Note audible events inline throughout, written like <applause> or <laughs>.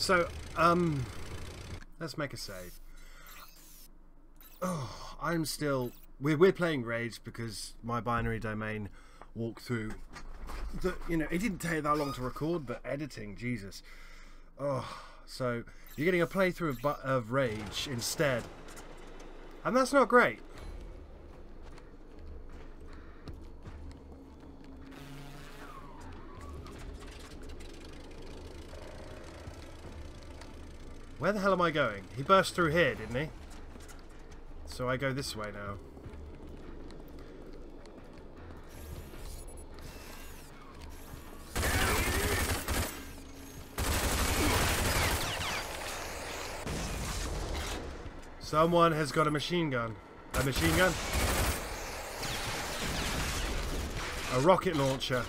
So, um, let's make a save. Oh, I'm still. We're, we're playing Rage because my binary domain walkthrough. The, you know, it didn't take that long to record, but editing, Jesus. Oh, so you're getting a playthrough of, of Rage instead. And that's not great. Where the hell am I going? He burst through here, didn't he? So I go this way now. Someone has got a machine gun. A machine gun? A rocket launcher.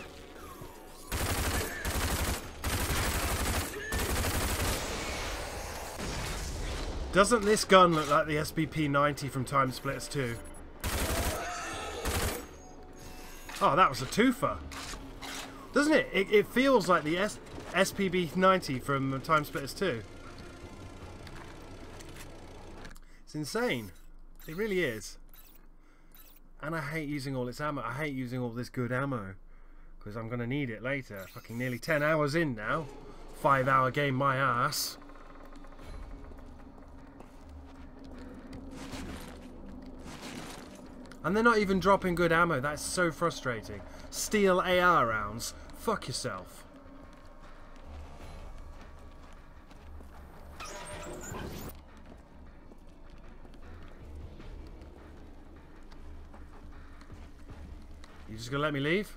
Doesn't this gun look like the SPP-90 from Time Splitters 2? Oh, that was a twofer. Doesn't it? It, it feels like the S SPB-90 from Time Splitters 2. It's insane. It really is. And I hate using all its ammo. I hate using all this good ammo. Because I'm going to need it later. Fucking nearly 10 hours in now. Five hour game, my ass. And they're not even dropping good ammo. That's so frustrating. Steel AR rounds. Fuck yourself. You just gonna let me leave?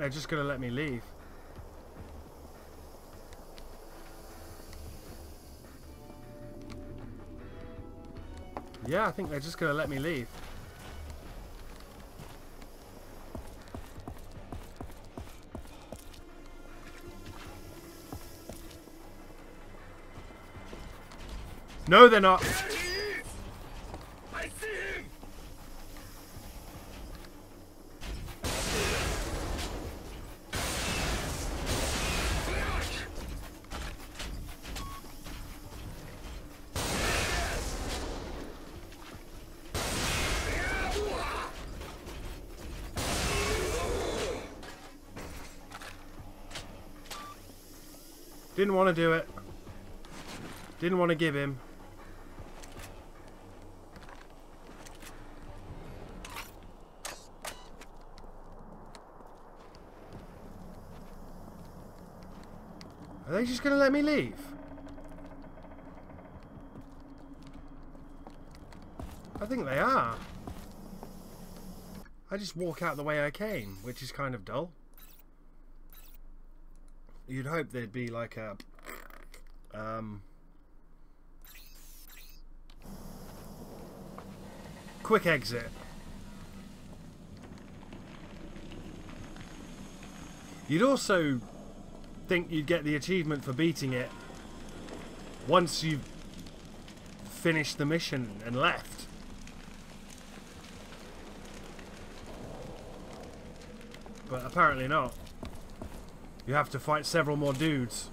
They're just gonna let me leave. Yeah, I think they're just gonna let me leave. No, they're not. Didn't want to do it. Didn't want to give him. Are they just going to let me leave? I think they are. I just walk out the way I came, which is kind of dull. You'd hope there'd be like a um, quick exit. You'd also think you'd get the achievement for beating it once you've finished the mission and left. But apparently not. You have to fight several more dudes.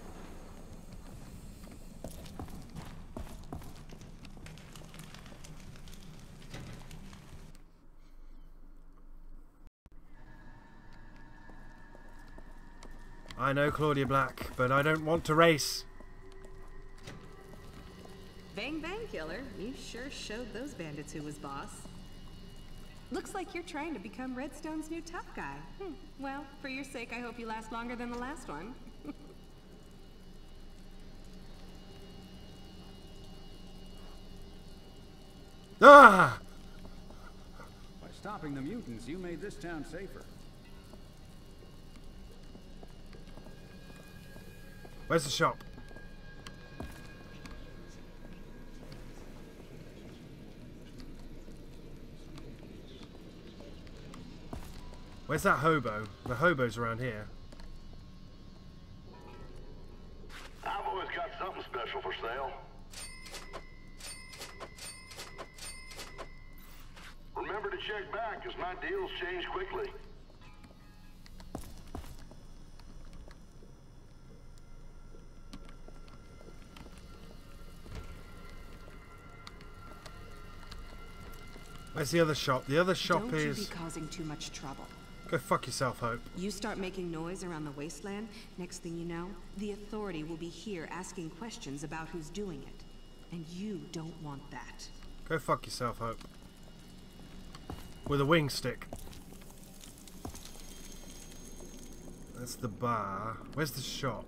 I know Claudia Black, but I don't want to race. Bang Bang Killer, you sure showed those bandits who was boss. Looks like you're trying to become Redstone's new tough guy. Hmm. Well, for your sake, I hope you last longer than the last one. <laughs> Ah! By stopping the mutants, you made this town safer. Where's the shop? Where's that hobo? The hobo's around here. I've always got something special for sale. Remember to check back, as my deals change quickly. Where's the other shop? The other shop Don't is. you be causing too much trouble. Go fuck yourself, Hope. You start making noise around the wasteland, next thing you know, the authority will be here asking questions about who's doing it. And you don't want that. Go fuck yourself, Hope. With a wing stick. That's the bar. Where's the shop?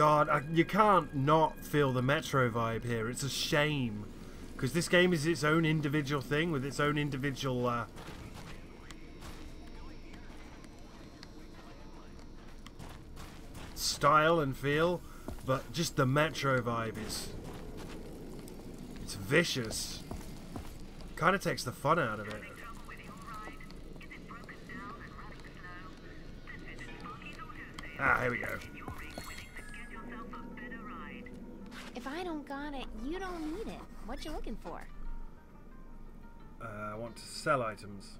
God, I, you can't not feel the Metro vibe here. It's a shame. Because this game is its own individual thing with its own individual uh, style and feel, but just the Metro vibe is. It's vicious. Kind of takes the fun out of it. Ah, here we go. If I don't got it, you don't need it. What you looking for? Uh, I want to sell items.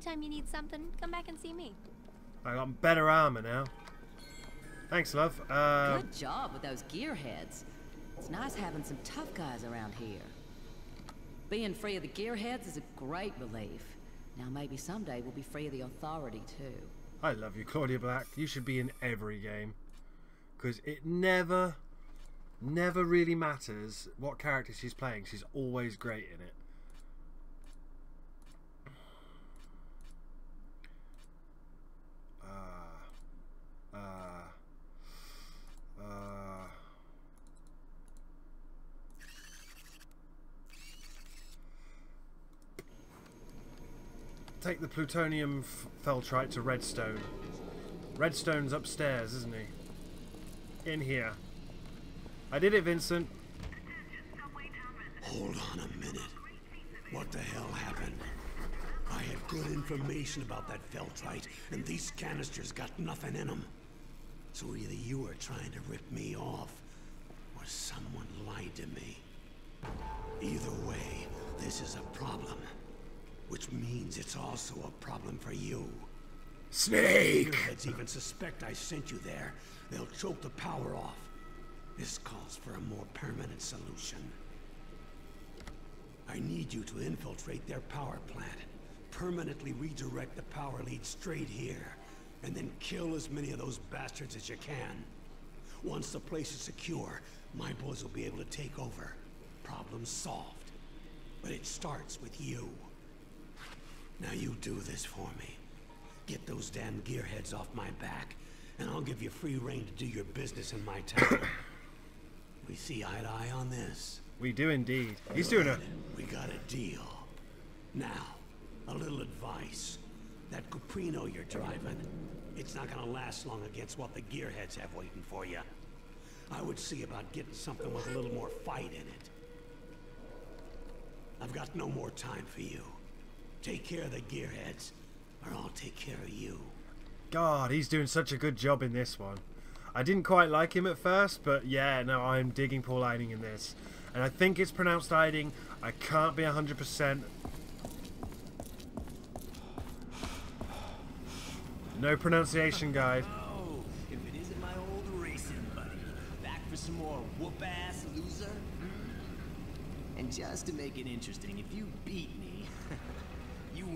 Anytime you need something, come back and see me. I got better armor now. Thanks, love. Uh, Good job with those gearheads. It's nice having some tough guys around here. Being free of the gearheads is a great relief. Now maybe someday we'll be free of the authority too. I love you, Claudia Black. You should be in every game. Because it never, never really matters what character she's playing. She's always great in it. Uh, uh, uh. Take the plutonium feltrite to Redstone. Redstone's upstairs, isn't he? In here. I did it, Vincent. Hold on a minute. What the hell happened? I had good information about that Feltrite, and these canisters got nothing in them. So either you were trying to rip me off, or someone lied to me. Either way, this is a problem. Which means it's also a problem for you. Snake! Gearheads even suspect I sent you there. They'll choke the power off. This calls for a more permanent solution. I need you to infiltrate their power plant, permanently redirect the power lead straight here, and then kill as many of those bastards as you can. Once the place is secure, my boys will be able to take over. Problem solved. But it starts with you. Now you do this for me. Get those damn gearheads off my back, and I'll give you free reign to do your business in my town. <coughs> we see eye to eye on this. We do indeed. He's doing a. We got a deal. Now, a little advice. That Cuprino you're driving, it's not gonna last long against what the gearheads have waiting for you. I would see about getting something with a little more fight in it. I've got no more time for you. Take care of the gearheads, or I'll take care of you. God, he's doing such a good job in this one. I didn't quite like him at first, but yeah, no, I'm digging Paul Eiding in this. And I think it's pronounced Eiding. I can't be 100%. No pronunciation guide. Oh, if it isn't my old racing buddy. Back for some more whoop-ass loser? Hmm? And just to make it interesting, if you beat me,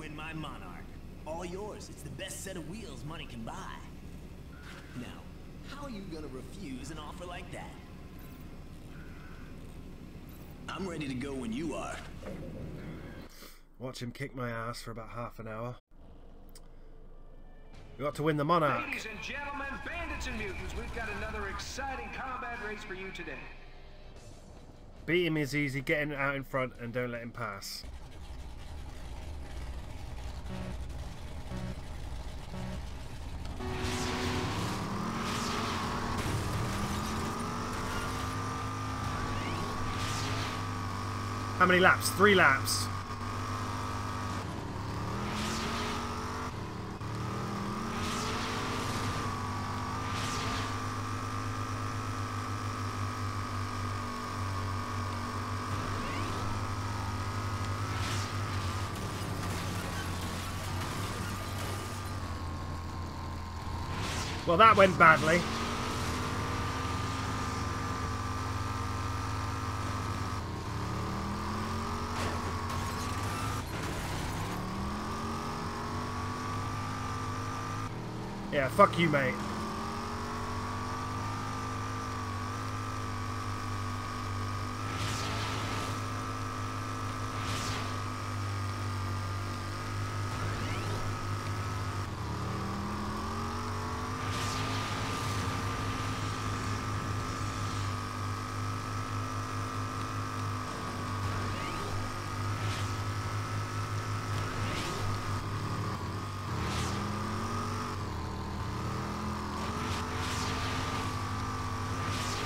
win my Monarch. All yours. It's the best set of wheels money can buy. Now, how are you gonna refuse an offer like that? I'm ready to go when you are. Watch him kick my ass for about half an hour. We got to win the Monarch. Ladies and gentlemen, bandits and mutants, we've got another exciting combat race for you today. Beat him is easy, get him out in front and don't let him pass. How many laps? Three laps. Well, that went badly. Yeah, fuck you, mate.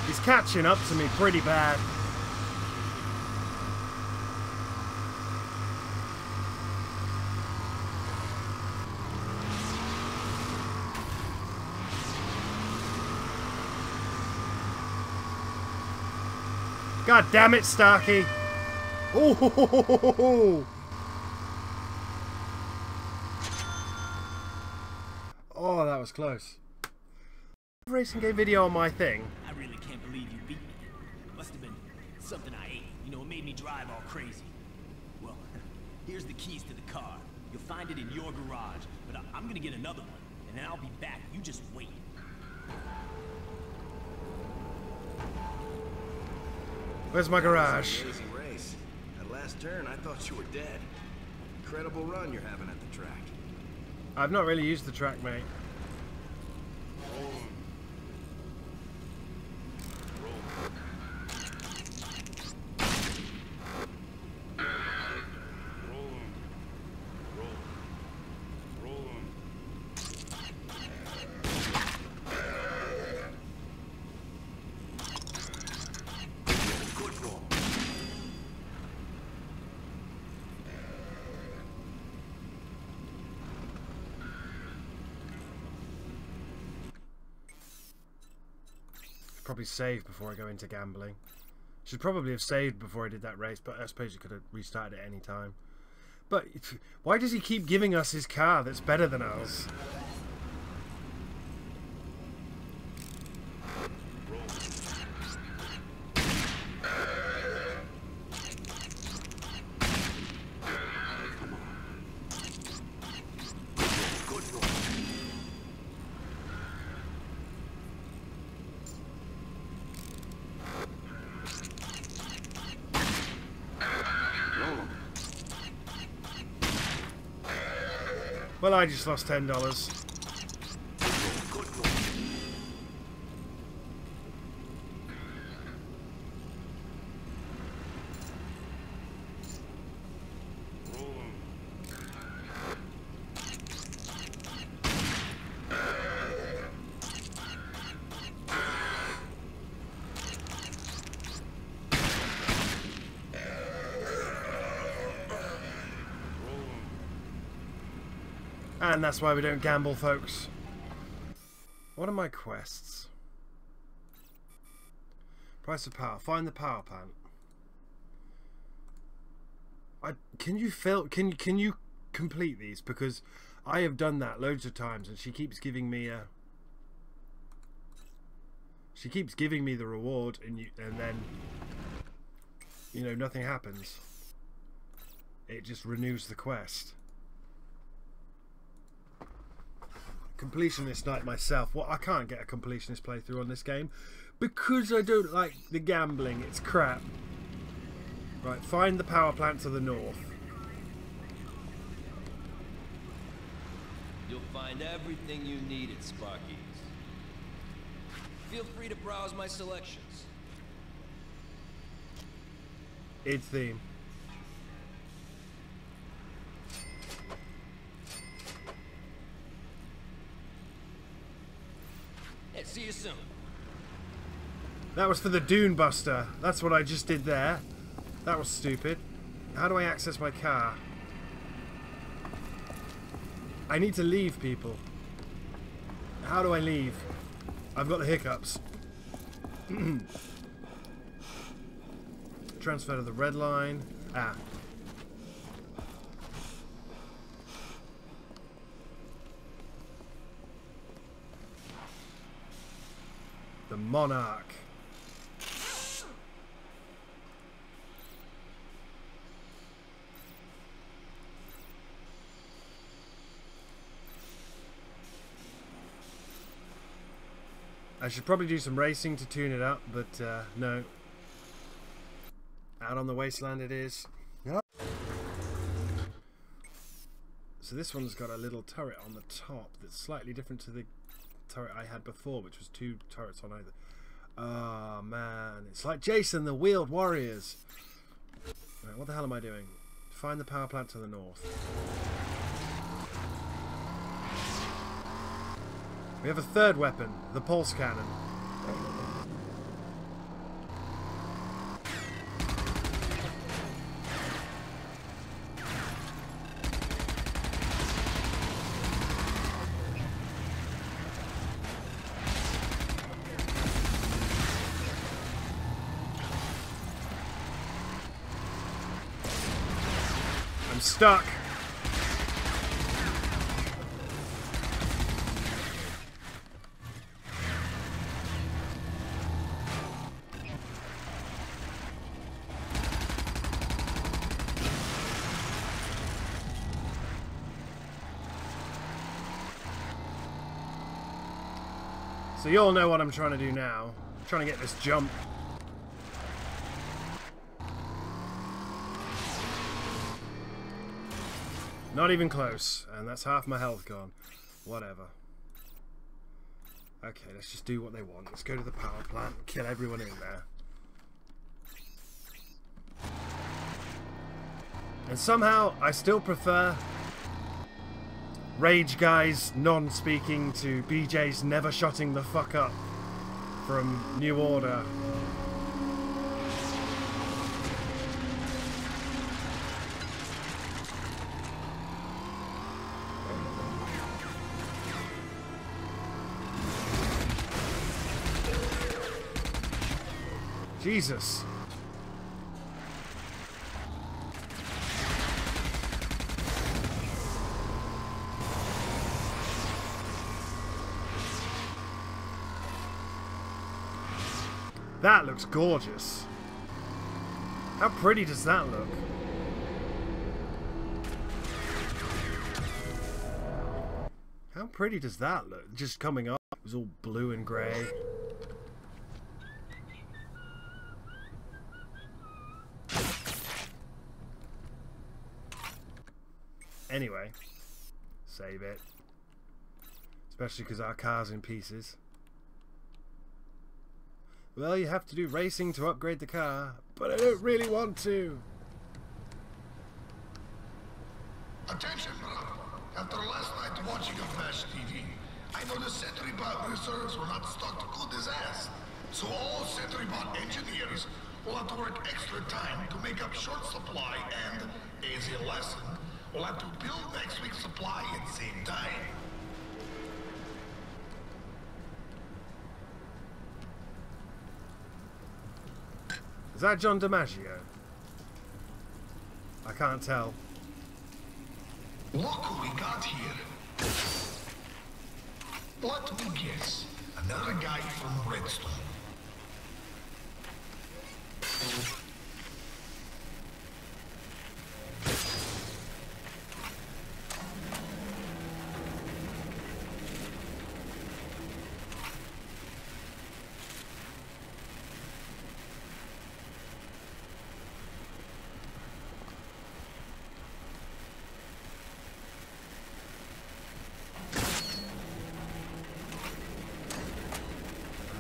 He's catching up to me pretty bad. God damn it, Starkey! Oh! <laughs> Oh, that was close. Racing game video on my thing. I really can't believe you beat me. Must have been something I ate. You know, it made me drive all crazy. Well, <laughs> here's the keys to the car. You'll find it in your garage, but I I'm gonna get another one, and then I'll be back. You just wait. Where's my garage? Amazing race. That last turn, I thought you were dead. Incredible run you're having at the track. I've not really used the track, mate. Good roll. Probably save before I go into gambling. Should probably have saved before I did that race, but I suppose you could have restarted at any time. But why does he keep giving us his car that's better than ours? just lost $10. And that's why we don't gamble, folks. What are my quests? Price of power. Find the power plant. I can you fill can can you complete these because I have done that loads of times and she keeps giving me a she keeps giving me the reward and you and then you know nothing happens. It just renews the quest. Completionist night myself. Well, I can't get a completionist playthrough on this game because I don't like the gambling. It's crap. Right, find the power plant to the north. You'll find everything you need at Sparky's. Feel free to browse my selections. Id theme. See you soon. That was for the Dune Buster. That's what I just did there. That was stupid. How do I access my car? I need to leave, people. How do I leave? I've got the hiccups. <clears throat> Transfer to the red line. Ah. Monarch. I should probably do some racing to tune it up, but uh, no. Out on the wasteland it is. Yep. So this one's got a little turret on the top that's slightly different to the turret I had before, which was two turrets on either. Ah, oh, man. It's like Jayce and the Wheeled Warriors. Right, what the hell am I doing? Find the power plant to the north. We have a third weapon, the pulse cannon. I'm stuck. So you all know what I'm trying to do now. I'm trying to get this jump. Not even close. And that's half my health gone. Whatever. Okay, let's just do what they want. Let's go to the power plant and kill everyone in there. And somehow, I still prefer Rage Guys non-speaking to BJ's never shutting the fuck up from New Order. Jesus. That looks gorgeous. How pretty does that look? How pretty does that look? Just coming up, it was all blue and grey. Anyway, save it. Especially because our car's in pieces. Well, you have to do racing to upgrade the car, but I don't really want to. Attention. After last night watching of Bash TV, I know the Sentry Bot reserves were not stocked good as ass. So all Sentry Bot engineers will have to work extra time to make up short supply and, as a lesson, We'll have to build next week's supply at the same time. Is that John DiMaggio? I can't tell. Look who we got here. Let me guess. Another guy from Redstone.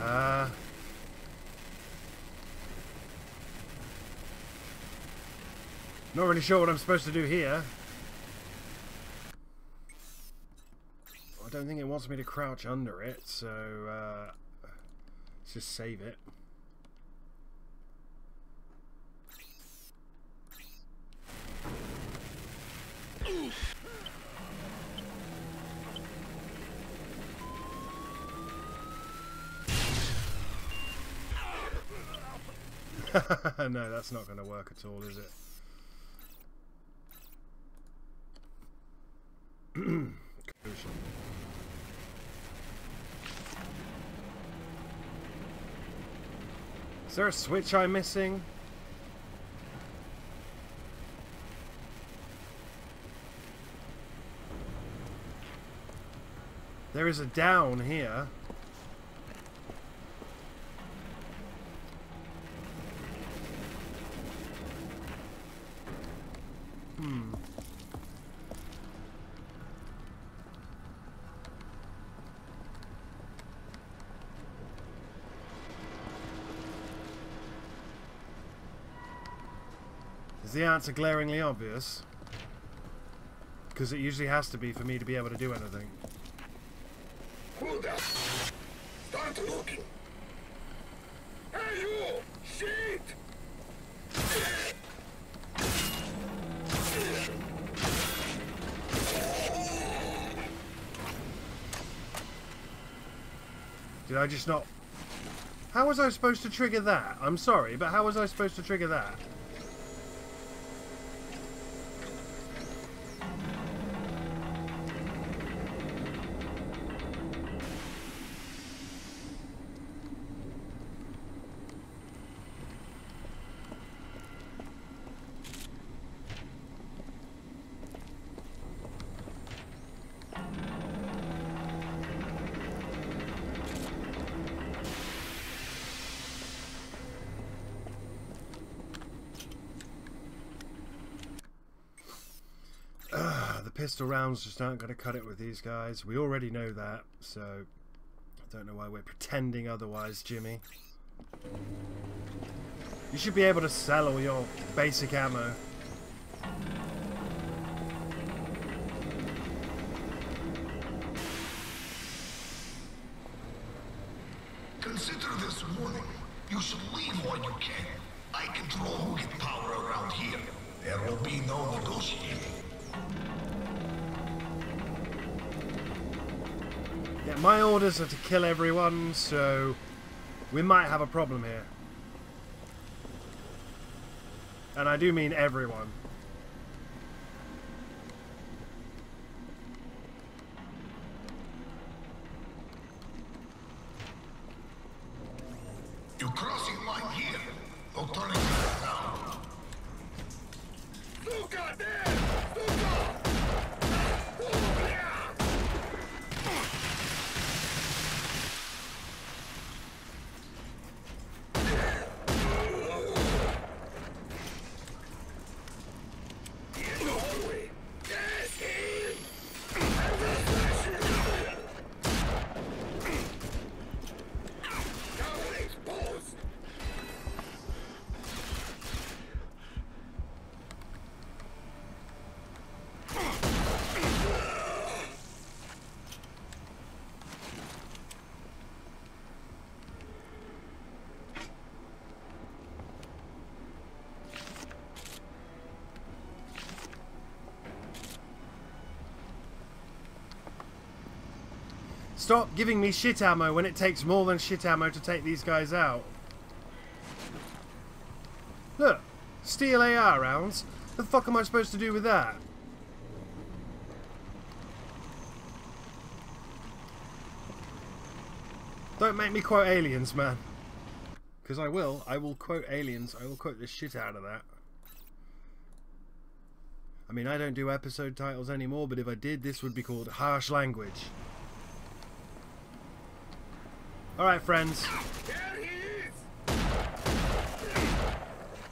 Ah. I'm not really sure what I'm supposed to do here. I don't think it wants me to crouch under it, so uh, let's just save it. <laughs> no, that's not going to work at all, is it? Crucial. Is there a switch I'm missing? There is a down here. Answer glaringly obvious? Because it usually has to be for me to be able to do anything. Start looking. Hey, you! Shit! Did I just not... How was I supposed to trigger that? I'm sorry, but how was I supposed to trigger that? Pistol rounds just aren't going to cut it with these guys. We already know that, so I don't know why we're pretending otherwise, Jimmy. You should be able to sell all your basic ammo. Orders are to kill everyone, so we might have a problem here. And I do mean everyone. You're crossing line here. No Stop giving me shit ammo when it takes more than shit ammo to take these guys out. Look, steel AR rounds. The fuck am I supposed to do with that? Don't make me quote aliens, man. Because I will. I will quote aliens. I will quote the shit out of that. I mean, I don't do episode titles anymore, but if I did, this would be called Harsh Language. Alright, friends.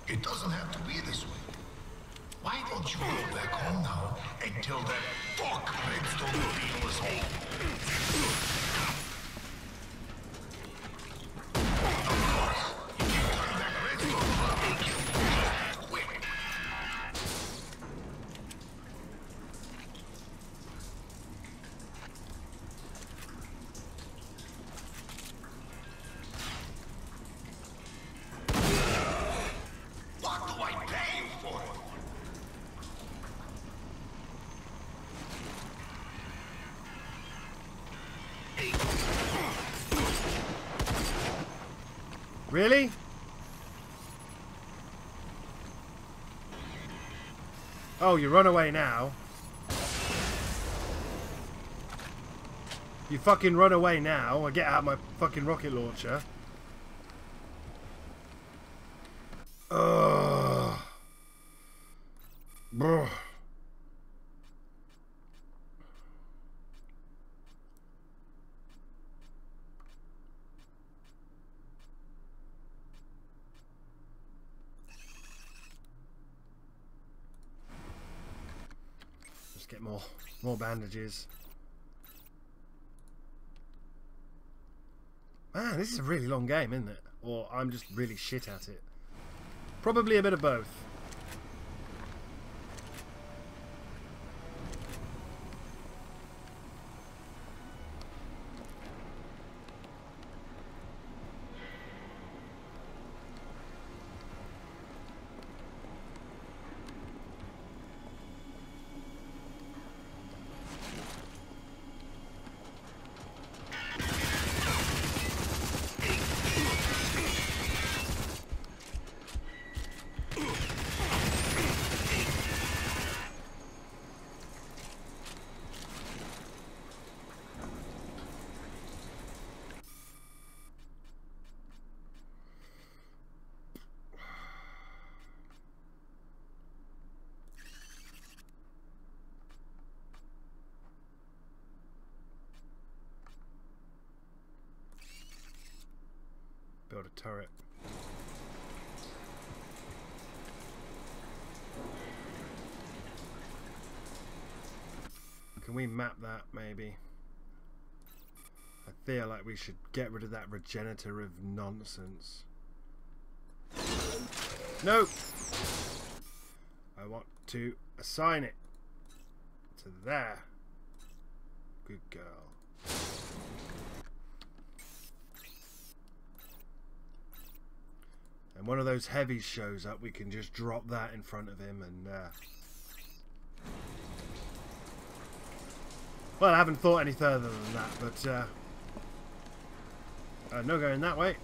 It doesn't have to be this way. Why don't you go back home now and tell that fuck Redstone is home? Really? Oh, you run away now. You fucking run away now. I get out my fucking rocket launcher. Get more more bandages. Man, this is a really long game, isn't it? Or I'm just really shit at it. Probably a bit of both. Build a turret. Can we map that maybe? I feel like we should get rid of that regenerative nonsense. No! I want to assign it to there. Good girl. One of those heavies shows up, we can just drop that in front of him and... Uh... Well, I haven't thought any further than that, but... Uh... Uh, no going that way.